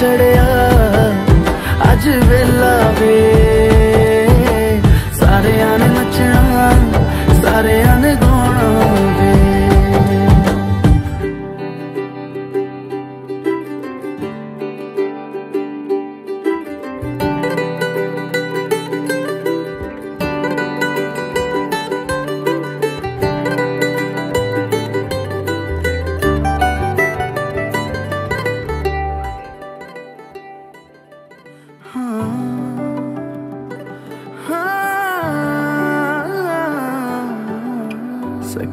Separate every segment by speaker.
Speaker 1: ਚੜਿਆ। ਅੱਜ ਵੇਲਾ ਵੇ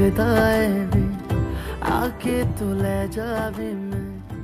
Speaker 1: ਲੱਗਦਾ ਏ ਵੀ ਆ ਕੇ ਤੂੰ ਲੈ ਜਾਵੇਂ ਮੈਂ।